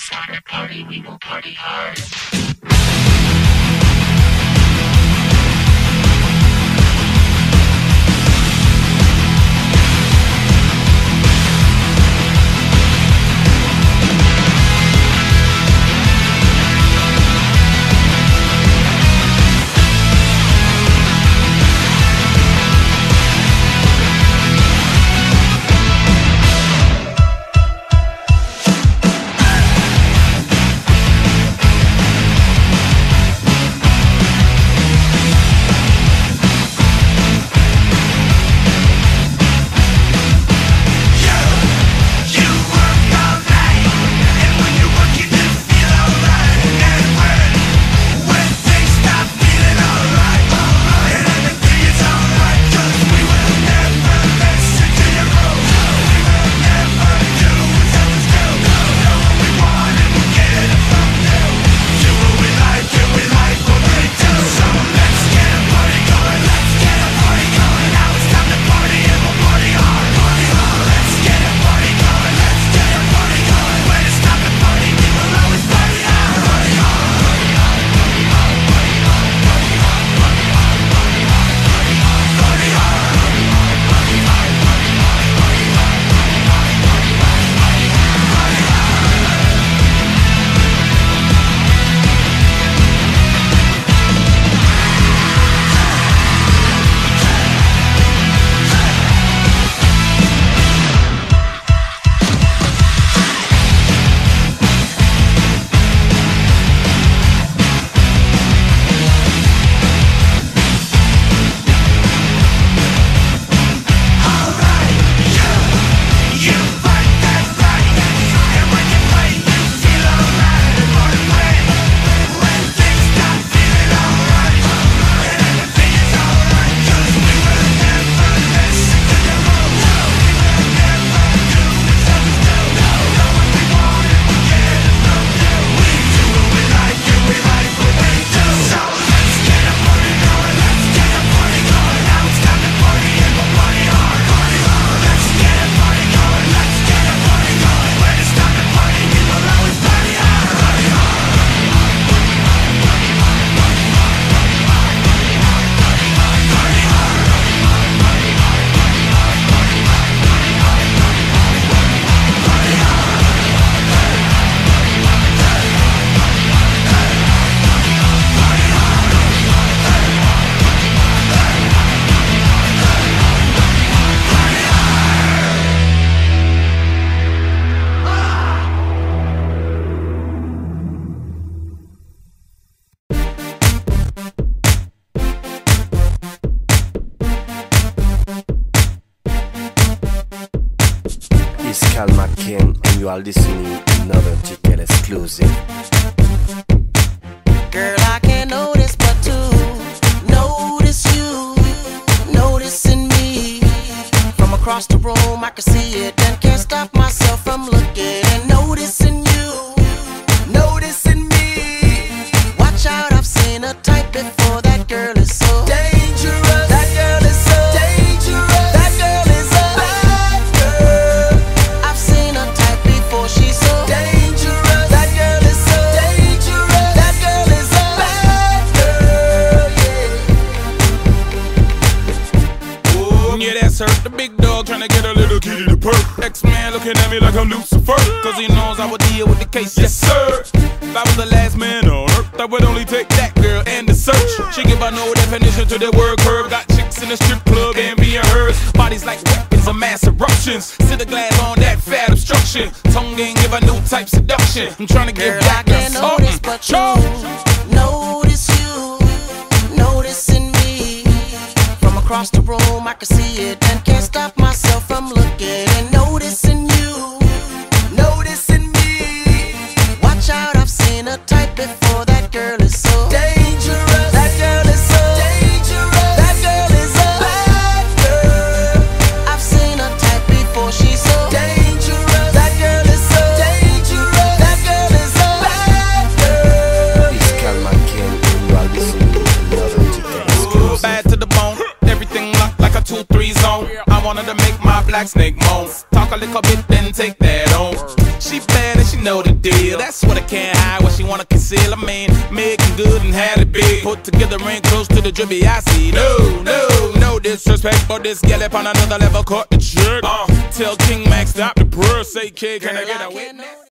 Start a party, we will party hard. McKen, and you are listening to another ticket exclusive. Girl, I can't notice but to notice you, noticing me. From across the room, I can see it and can't stop myself from looking and noticing you, noticing me. Watch out, I've seen a type before. That girl is so Yeah. The big dog trying to get a little kitty to perk. X man looking at me like I'm Lucifer. Cause he knows I would deal with the case. Yes, sir. If I was the last man on earth, I would only take that girl and the search. She give a no definition to the word curve. Got chicks in the strip club and being hers. Bodies like weapons of mass eruptions. Sit the glass on that fat obstruction. Tongue ain't give a new type seduction. I'm trying to give Girl, that girl can't notice something. but you across the room, I can see it and can't stop snake moan. Talk a little bit, then take that on. She bad and she know the deal. That's what I can't hide, what she wanna conceal. I mean, making good and had it big. Put together ain't close to the drippy I see. No, no, no disrespect, but this gal up on another level caught the trick. Uh, tell King Max stop the purr, say kid, can I get a witness?